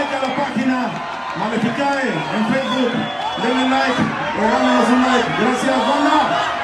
like a la página Maleficae en Facebook, denle like, regálenos un like. Gracias, banda.